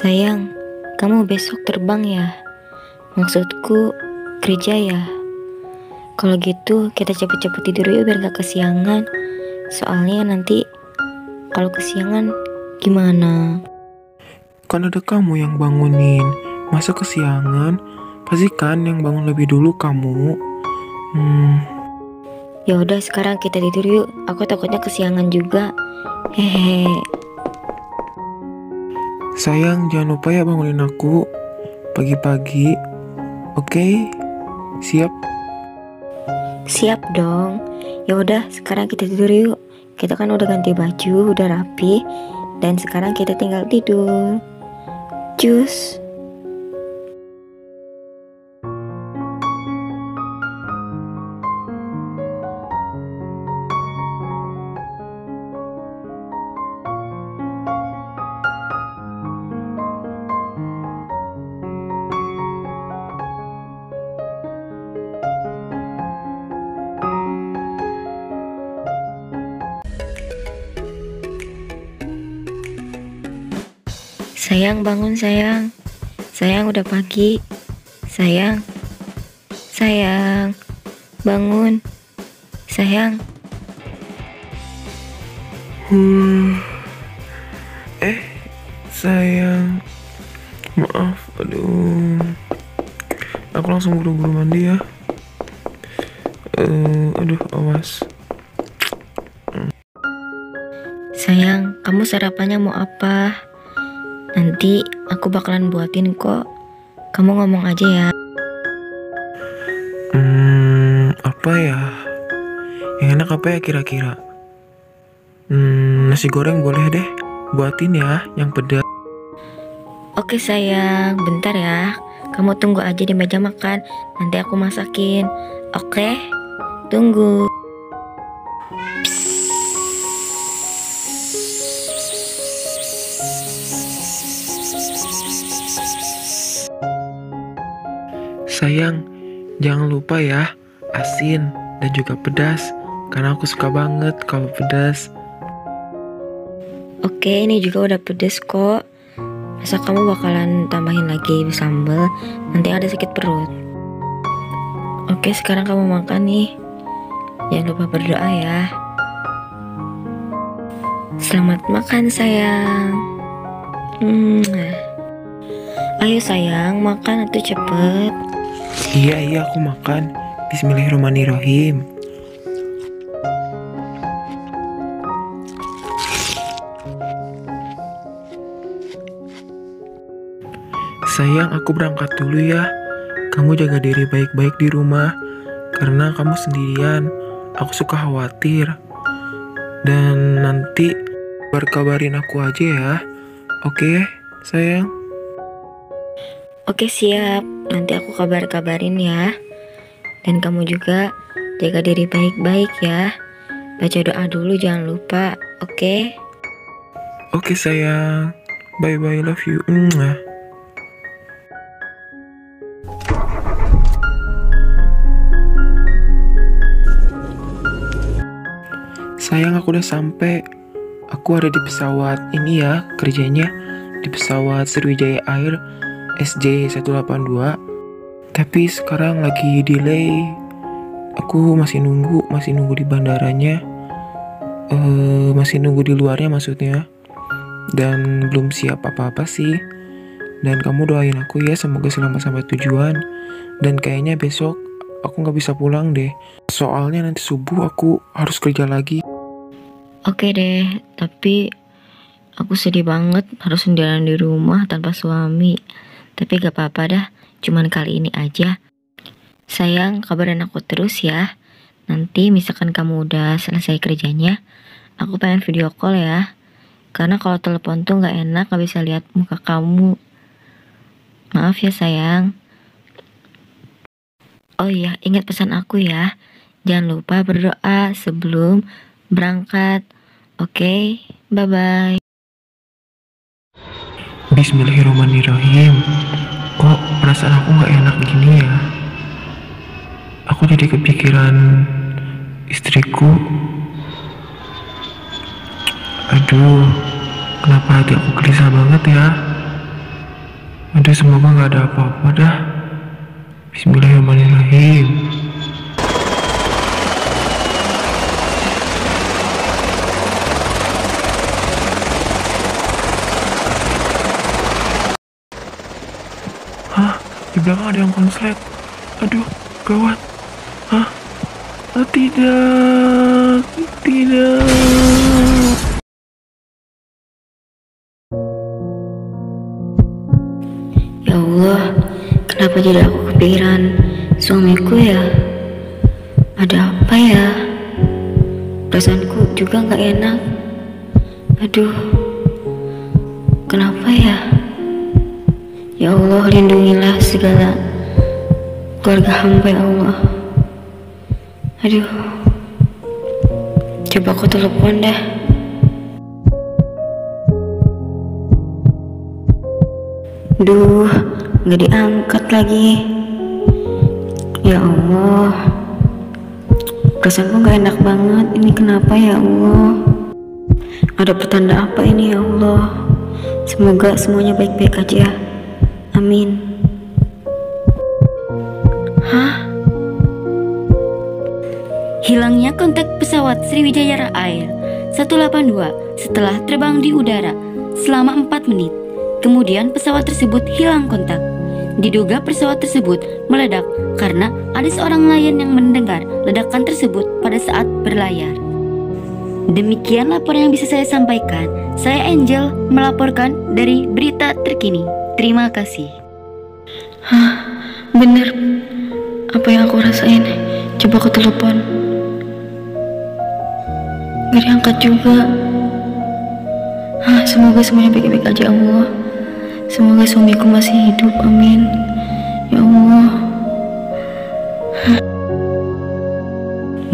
Sayang, kamu besok terbang ya? Maksudku, kerja ya? Kalau gitu, kita cepet-cepet tidur yuk biar gak kesiangan. Soalnya nanti kalau kesiangan gimana? Kan ada kamu yang bangunin. Masa kesiangan? Pasti kan yang bangun lebih dulu kamu. Hmm, Ya udah sekarang kita tidur yuk. Aku takutnya kesiangan juga. Hehehe. Sayang jangan lupa ya bangunin aku pagi-pagi. Oke? Siap? Siap dong. Ya udah, sekarang kita tidur yuk. Kita kan udah ganti baju, udah rapi, dan sekarang kita tinggal tidur. Cus. Sayang bangun sayang. Sayang udah pagi. Sayang. Sayang. Bangun. Sayang. Hmm. Eh, sayang. Maaf, aduh. Aku langsung buru-buru mandi ya. Eh, aduh, awas. Sayang, kamu sarapannya mau apa? Nanti aku bakalan buatin kok. Kamu ngomong aja ya. Hmm, apa ya? Yang enak apa ya kira-kira? Hmm, nasi goreng boleh deh. Buatin ya, yang pedas. Oke sayang, bentar ya. Kamu tunggu aja di meja makan. Nanti aku masakin. Oke? Tunggu. Sayang, jangan lupa ya, asin dan juga pedas. Karena aku suka banget kalau pedas. Oke, ini juga udah pedes kok. Masa kamu bakalan tambahin lagi sambal? Nanti ada sakit perut. Oke, sekarang kamu makan nih. Jangan lupa berdoa ya. Selamat makan sayang. Hmm. Ayo sayang, makan atau cepet. Iya, iya aku makan. Bismillahirrahmanirrahim. Sayang, aku berangkat dulu ya. Kamu jaga diri baik-baik di rumah. Karena kamu sendirian. Aku suka khawatir. Dan nanti berkabarin aku aja ya. Oke, sayang? Oke siap, nanti aku kabar-kabarin ya. Dan kamu juga jaga diri baik-baik ya. Baca doa dulu jangan lupa, oke? Oke sayang. Bye-bye, love you. Mwah. Sayang aku udah sampai. Aku ada di pesawat ini ya kerjanya di pesawat Sriwijaya Air SJ182. Tapi sekarang lagi delay. Aku masih nunggu, masih nunggu di bandaranya. Eh masih nunggu di luarnya maksudnya. Dan belum siap apa-apa sih. Dan kamu doain aku ya semoga selamat sampai tujuan. Dan kayaknya besok aku nggak bisa pulang deh. Soalnya nanti subuh aku harus kerja lagi. Oke deh, tapi aku sedih banget harus sendirian di rumah tanpa suami. Tapi gak apa-apa dah, cuman kali ini aja. Sayang, kabarin aku terus ya. Nanti misalkan kamu udah selesai kerjanya, aku pengen video call ya. Karena kalau telepon tuh gak enak, gak bisa lihat muka kamu. Maaf ya sayang. Oh iya, ingat pesan aku ya. Jangan lupa berdoa sebelum berangkat. Oke, bye-bye. Bismillahirrahmanirrahim. Kok perasaan aku nggak enak gini ya? Aku jadi kepikiran istriku. Aduh, kenapa hati aku gelisah banget ya? Aduh semoga nggak ada apa-apa dah. Bismillahirrahmanirrahim. Di belakang ada yang konslet. Aduh, gawat. Hah? Oh, tidak. Tidak. Ya Allah, kenapa jadi aku kepikiran suamiku ya? Ada apa ya? Perasaanku juga nggak enak. Aduh, kenapa ya? Ya Allah, lindungilah segala keluarga hamba ya Allah. Aduh, coba aku telepon dah. Duh, nggak diangkat lagi. Ya Allah, perasaanku nggak enak banget. Ini kenapa ya Allah? Ada pertanda apa ini ya Allah? Semoga semuanya baik-baik aja. Amin. Hah? Hilangnya kontak pesawat Sriwijaya Air 182 setelah terbang di udara selama 4 menit. Kemudian pesawat tersebut hilang kontak. Diduga pesawat tersebut meledak karena ada seorang nelayan yang mendengar ledakan tersebut pada saat berlayar. Demikian laporan yang bisa saya sampaikan. Saya Angel melaporkan dari berita terkini. Terima kasih. Hah? Bener apa yang aku rasain? Coba aku telepon. Gak diangkat juga. Hah, semoga semuanya baik-baik aja Allah. Semoga suamiku masih hidup. Amin. Ya Allah.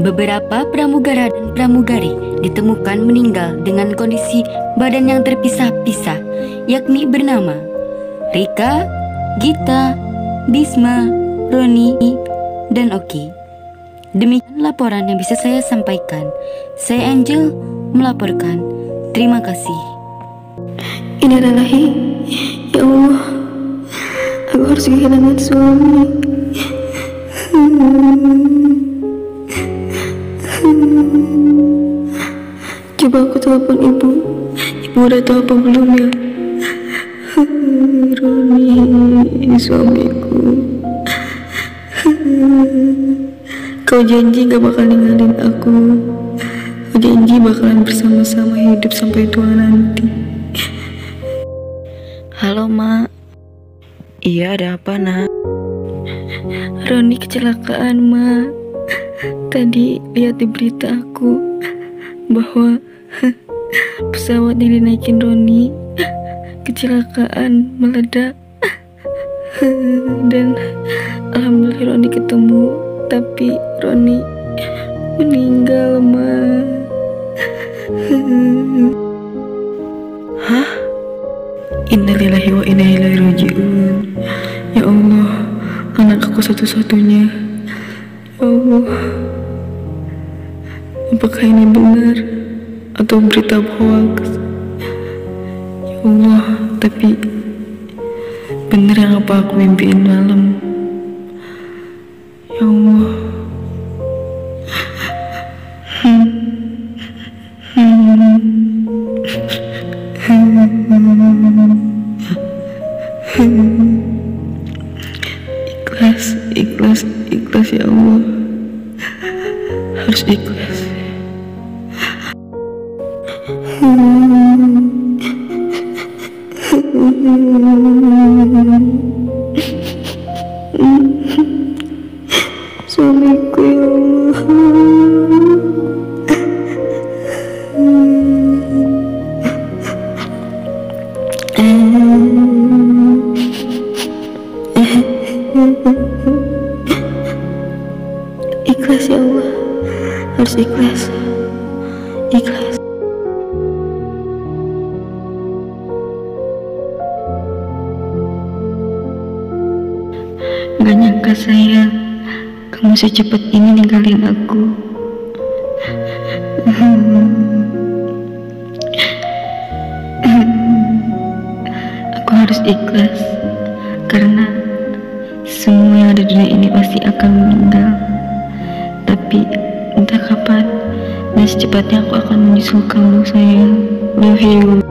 Beberapa pramugara dan pramugari ditemukan meninggal dengan kondisi badan yang terpisah-pisah, yakni bernama Rika, Gita, Bisma, Roni, dan Oki. Demikian laporan yang bisa saya sampaikan. Saya Angel melaporkan. Terima kasih. Innalillahi. Ya Allah. Aku harus kehilangan suami. Coba aku telepon ibu. Ibu udah tahu apa belum ya? Suamiku. Kau janji gak bakal ninggalin aku. Kau janji bakalan bersama-sama hidup sampai tua nanti. Halo, Mak. Iya, ada apa, Nak? Roni kecelakaan, Mak. Tadi lihat di berita aku bahwa pesawat yang dinaikin Roni kecelakaan meledak dan alhamdulillah Roni ketemu tapi Roni meninggal ma. Hah? Innalillahi wa inna ilaihi rajiun. Ya Allah anak aku satu-satunya. Ya Allah apakah ini benar atau berita hoax? Ya Allah tapi bener yang apa aku mimpiin malam ya Allah ikhlas ya Allah. Harus ikhlas. Ikhlas. Gak nyangka sayang Kamu secepat ini ninggalin aku. Aku harus ikhlas Karena semua yang ada di dunia ini pasti akan meninggal. Tapi entah kapan dan secepatnya aku akan menyusul kamu sayang. Love you.